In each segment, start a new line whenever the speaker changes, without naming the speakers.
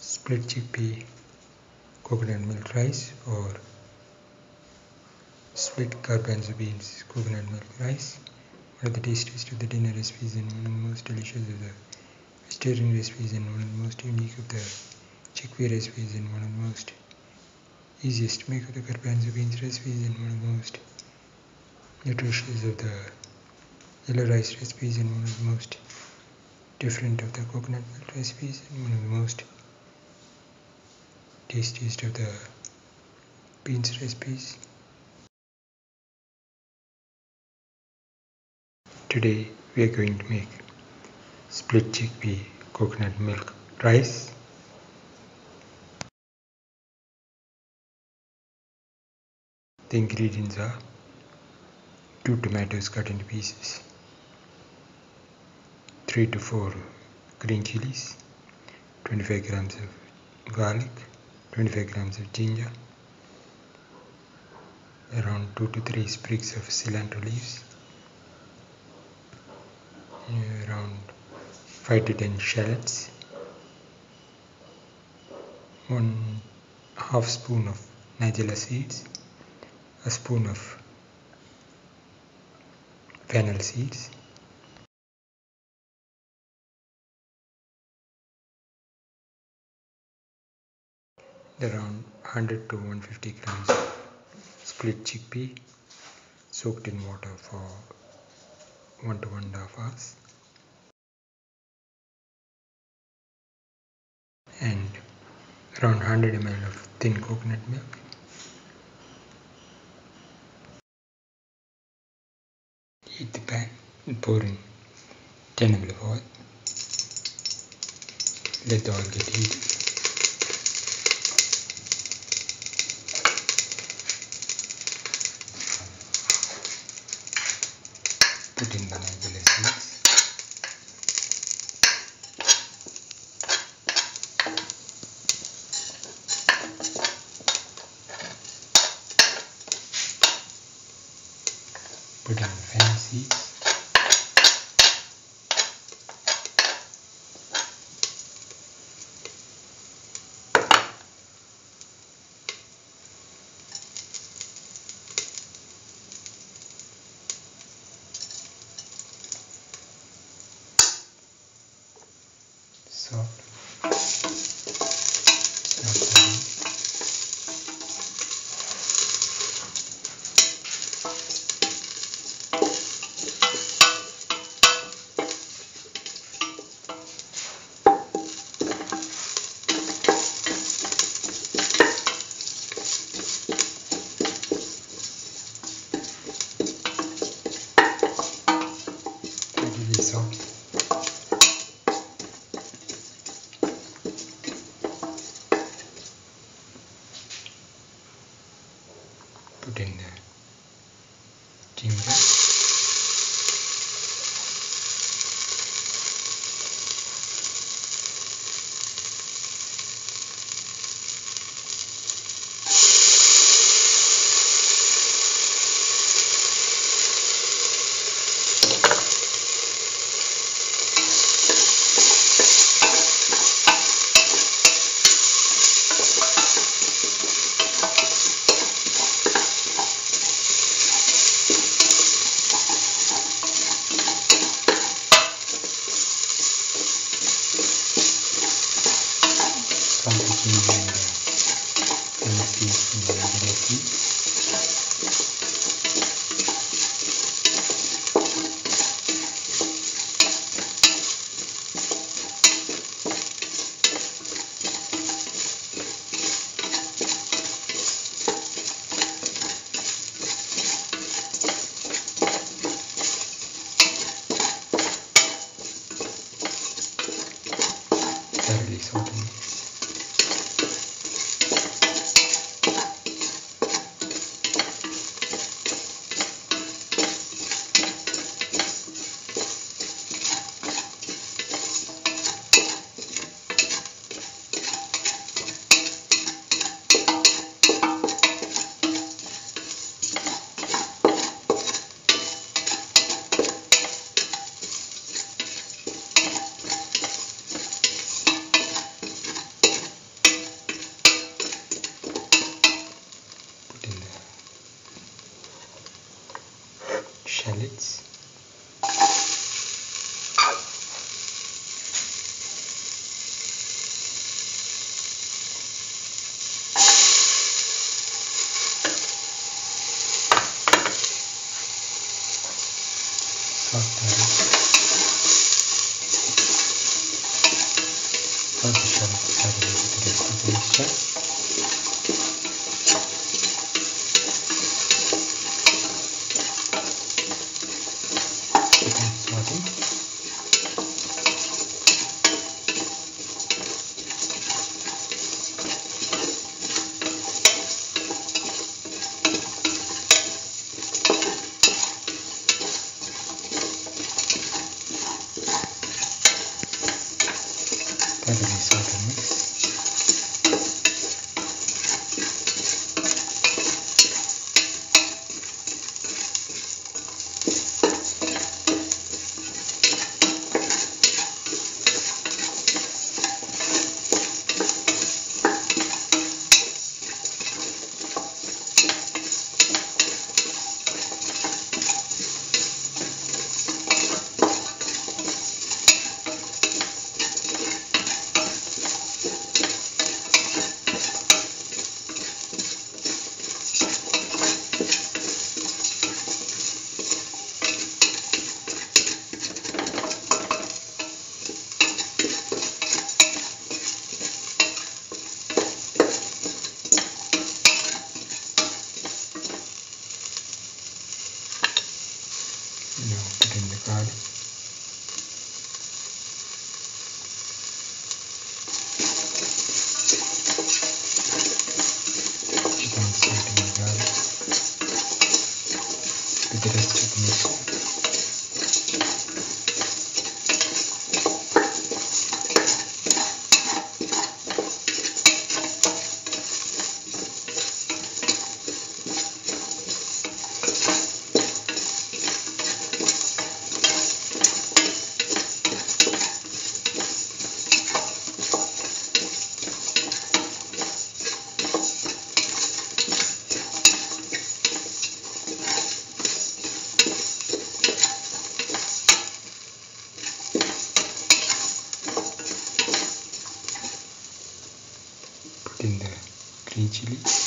split chickpea coconut milk rice or split garbanzo beans coconut milk rice one of the tastiest of the dinner recipes and one of the most delicious of the vegetarian recipes and one of the most unique of the chickpea recipes and one of the most easiest to make of the garbanzo beans recipes and one of the most nutritious of the yellow rice recipes and one of the most different of the coconut milk recipes and one of the most tastiest of the beans recipes. Today we are going to make split chickpea coconut milk rice. The ingredients are 2 tomatoes cut into pieces, 3 to 4 green chilies, 25 grams of garlic, 25 grams of ginger, around 2 to 3 sprigs of cilantro leaves, around 5 to 10 shallots, 1 half spoon of nigella seeds, a spoon of fennel seeds, around 100 to 150 grams split chickpea soaked in water for 1 to 1 and a half hours. And around 100 ml of thin coconut milk. Heat the pan and pour in 10 ml of oil. Let the oil get heated pudding बनाए चले pudding そう。Salt the ginger and the lemon soft iron for the shell green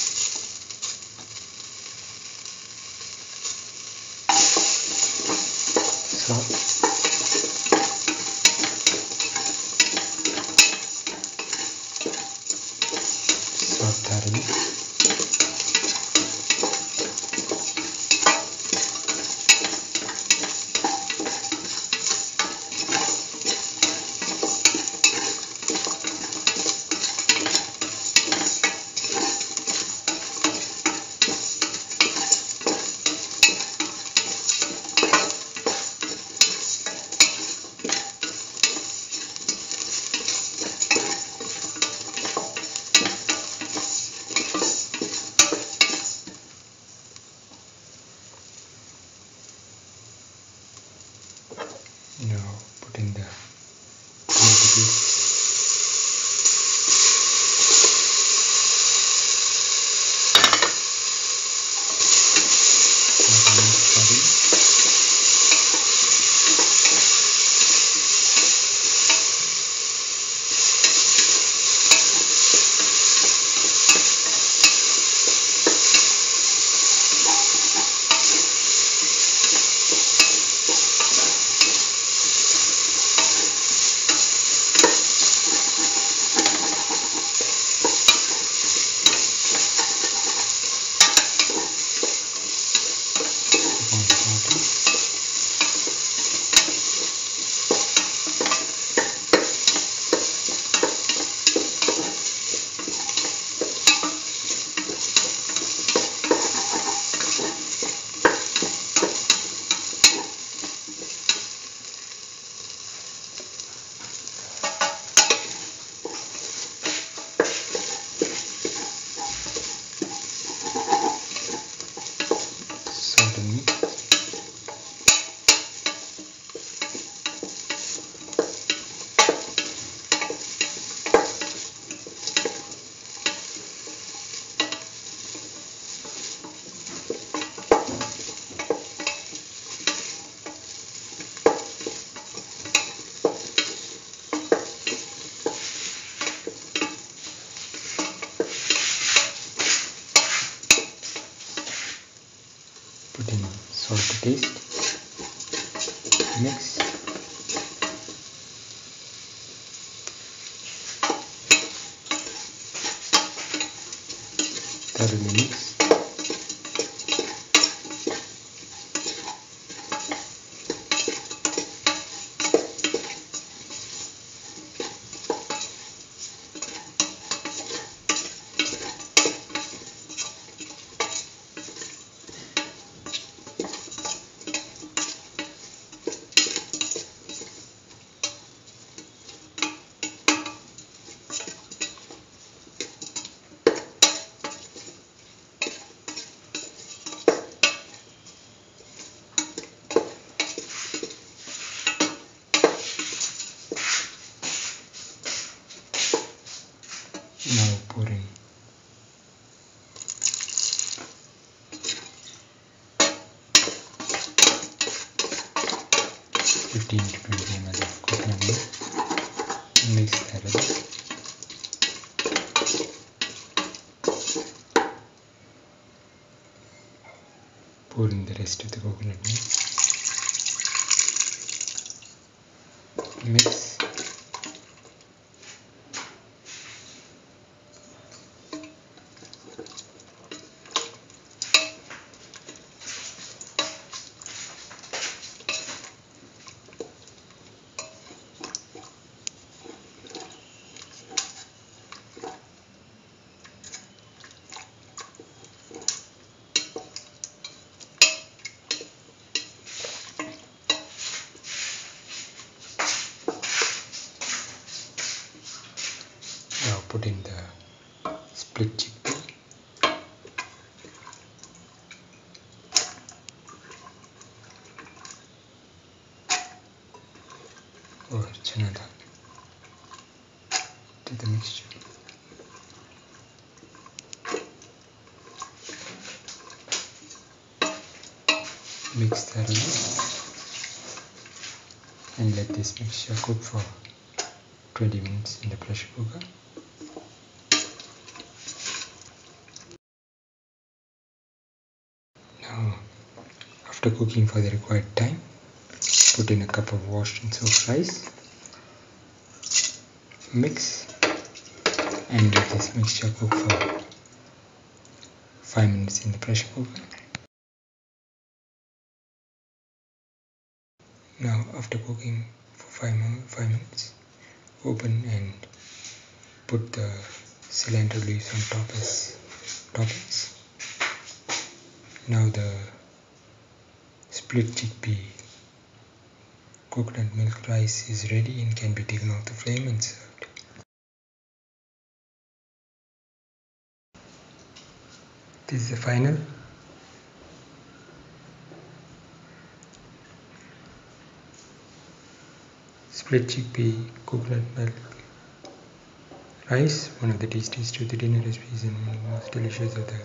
taste. Mix. Thoroughly mix now pouring Fifteen to twenty ml of coconut milk. Mix that up. Pour in the rest of the coconut milk. Mix. now put in the split chickpea or chana dal to the mixture. Mix thoroughly and let this mixture cook for 20 minutes in the pressure cooker. Now, after cooking for the required time, put in a cup of washed and soaked rice. Mix and let this mixture cook for 5 minutes in the pressure cooker. Now, after cooking for 5, mo- five minutes, open and put the cilantro leaves on top as toppings. Now the split chickpea cooked and milk rice is ready and can be taken off the flame and served. This is the final. Split chickpea coconut milk rice, one of the tastiest of the dinner recipes and one of the most delicious of the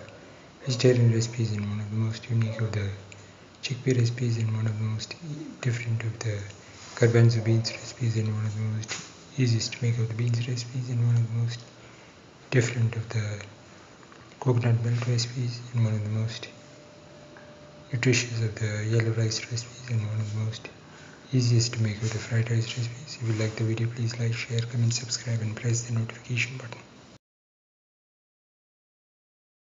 vegetarian recipes and one of the most unique of the chickpea recipes and one of the most different of the garbanzo beans recipes and one of the most easiest to make of the beans recipes and one of the most different of the coconut milk recipes and one of the most nutritious of the yellow rice recipes and one of the most easiest to make of the fried rice recipes. If you like the video please like, share, comment, subscribe and press the notification button.